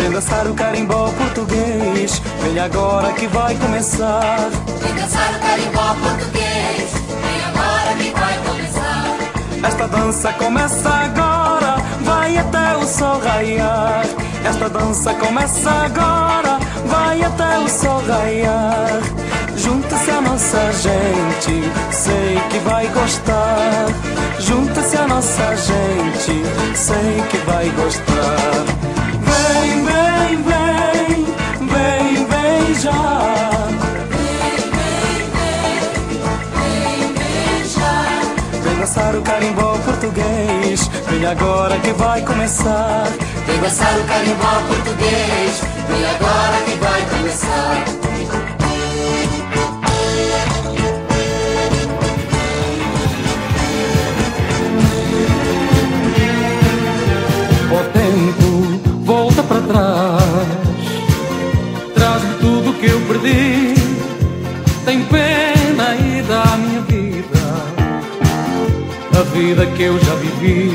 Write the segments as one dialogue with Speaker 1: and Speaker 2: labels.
Speaker 1: Vem dançar o carimbó português, vem agora que vai começar.
Speaker 2: Vem dançar o carimbó português, vem agora que vai começar.
Speaker 1: Esta dança começa agora, vai até o sol raiar. Esta dança começa agora, vai até o sol raiar. Junta-se a nossa gente, sei que vai gostar. Junta-se a nossa gente, sei que vai gostar. Vem dançar o carimbó português, vem agora que vai começar.
Speaker 2: Vem dançar o carimbó português, vem agora que vai começar.
Speaker 1: O tempo volta para trás, vida que eu já vivi.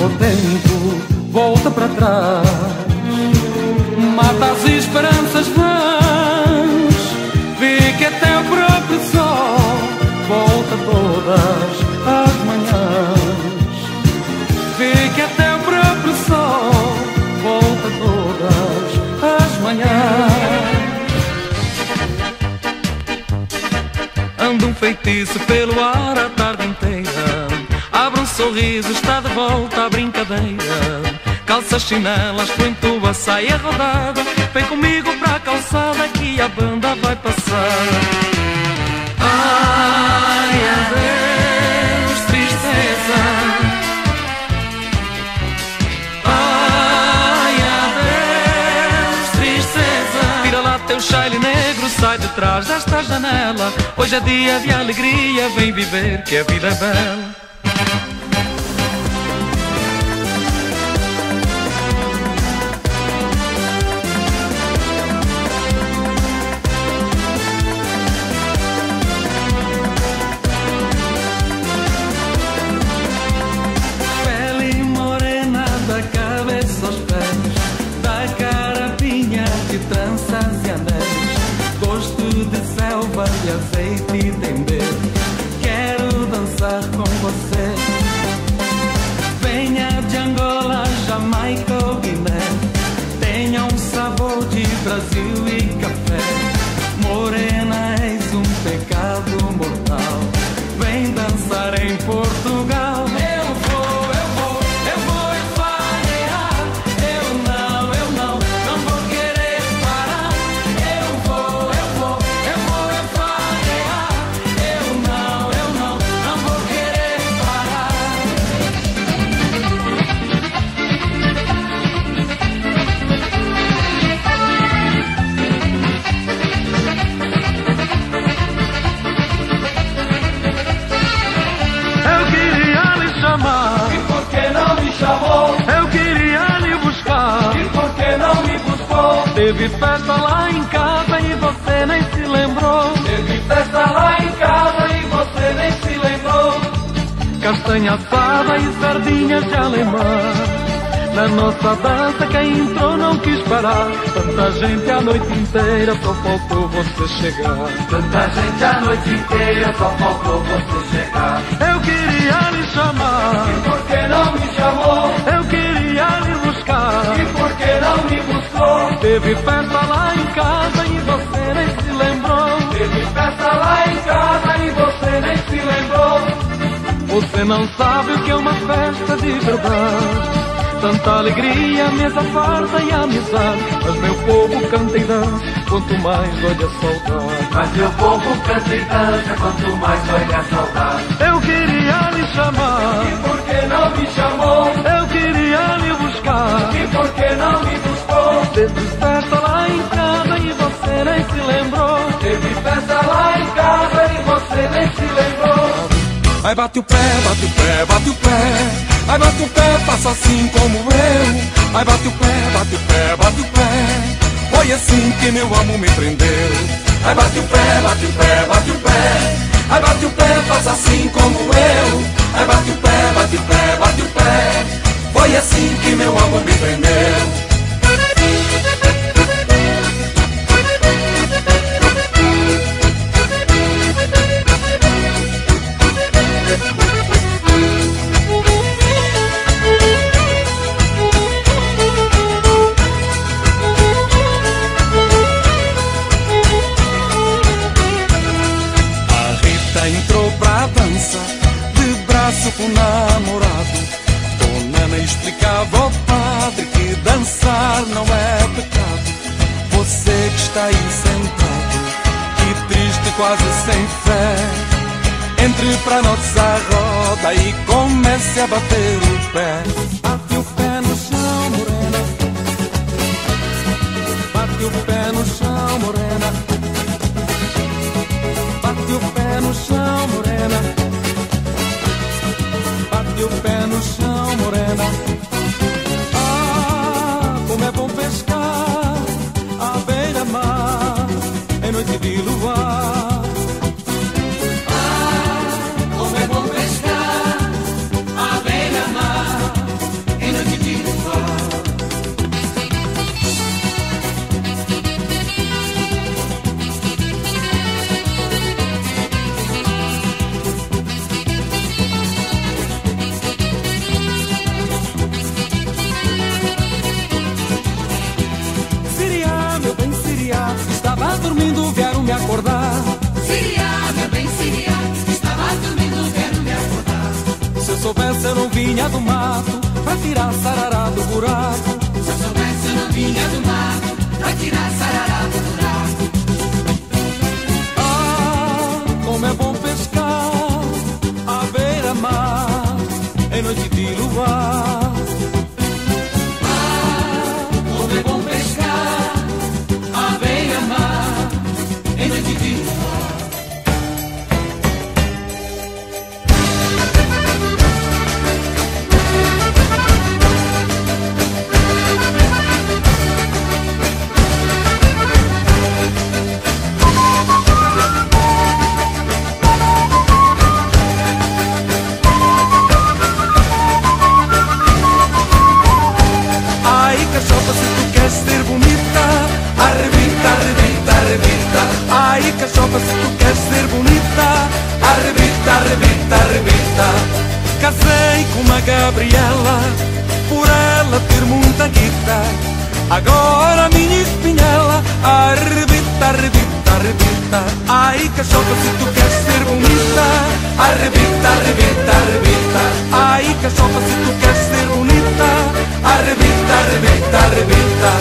Speaker 1: O tempo volta para trás, mata as esperanças sorriso, está de volta à brincadeira. Calça chinelas, põe tua saia rodada. Vem comigo para a calçada que a banda vai passar. Ai, adeus, tristeza. Ai, adeus, tristeza. Tira lá teu chale negro, sai de trás desta janela. Hoje é dia de alegria, vem viver que a vida é bela. Com você Teve festa lá em casa e você nem se lembrou
Speaker 3: Teve festa lá em casa e você nem se lembrou.
Speaker 1: Castanha assada e sardinhas de alemã Na nossa dança quem entrou não quis parar Tanta gente a noite inteira só faltou você chegar
Speaker 3: Tanta gente a noite inteira, só faltou você chegar.
Speaker 1: Eu queria lhe chamar
Speaker 3: E por que não me chamou?
Speaker 1: Eu queria Teve festa lá em casa e você nem se lembrou
Speaker 3: Teve festa lá em casa e você nem se lembrou.
Speaker 1: Você não sabe o que é uma festa de verdade Tanta alegria, mesa farta e amizade Mas meu povo canta e dança Quanto mais olha a saudade
Speaker 3: Mas meu povo canta e dança, quanto mais olha a saudade.
Speaker 1: Eu queria lhe chamar
Speaker 3: E por que não me chamou?
Speaker 1: Eu queria lhe buscar
Speaker 3: E por que não me?
Speaker 1: Teve festa lá em casa e você nem se lembrou
Speaker 3: Teve festa lá em casa e você nem se lembrou.
Speaker 1: Ai bate o pé, bate o pé, bate o pé Ai bate o pé, faça assim como eu Ai bate o pé, bate o pé, bate o pé Foi assim que meu amor me prendeu Ai bate o pé, bate o pé, bate o pé Ai bate o pé, faça assim como eu Ai bate o pé, bate o pé, bate o pé quase sem fé. Entre pra nossa roda e comece a bater o pé. Bate o pé no chão, morena. Bate o pé no chão, morena. Vinha do mato Pra tirar sarará do buraco.
Speaker 2: Se eu soubesse eu não vinha do mato Pra tirar sarará do buraco.
Speaker 1: Ah, como é bom pescar À beira-mar Em noite de luar Gabriela Por ela ter muita guita. Agora minha espinhela Arrebita, arrebita, arrebita. Ai cachorra se tu queres ser bonita. Arrebita, arrebita, arrebita. Ai cachorra se tu queres ser bonita. Arrebita, arrebita, arrebita.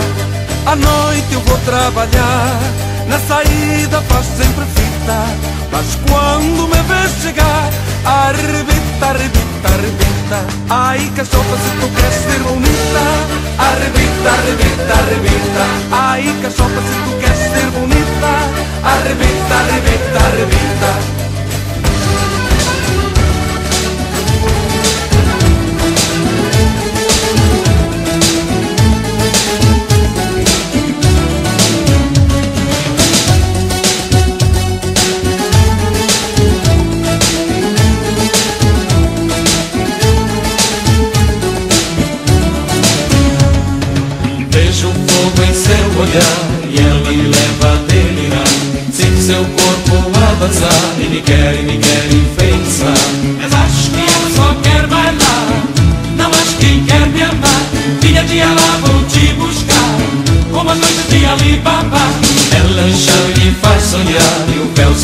Speaker 1: À noite eu vou trabalhar. Na saída faz sempre fita. Mas quando me vês chegar Arrebita, arrebita, arrebita Ai, cachorra, se tu queres ser bonita Arrebita, arrebita, arrebita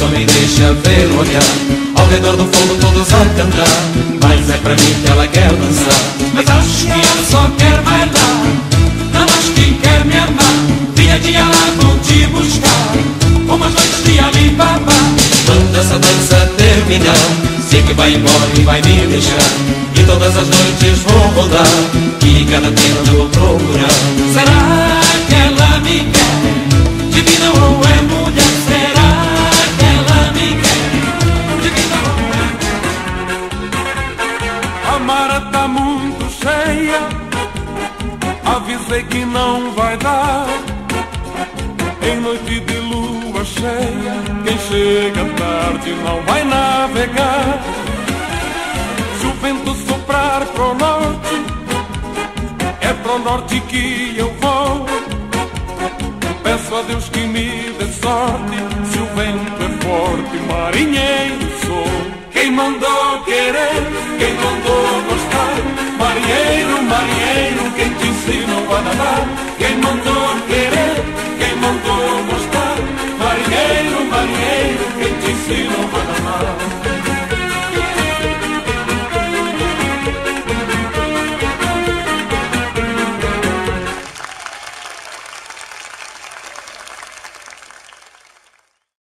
Speaker 4: só me deixa ver olhar. Ao redor do fogo todos a cantar, mas é pra mim que ela quer dançar. Mas acho que ela só quer bailar, não acho que quer me amar. Dia a dia lá vou te buscar. Como as noites de Alibaba. Quando essa dança terminar Sei que vai embora e vai me deixar. E todas as noites vou rodar. E cada tempo vou procurar. Será
Speaker 1: tarde não vai navegar. Se o vento soprar pro norte, é pro norte que eu vou. Peço a Deus que me dê sorte, se o vento é forte, marinheiro sou. Quem mandou querer, quem mandou gostar, marinheiro, marinheiro, quem te ensinou a nadar, quem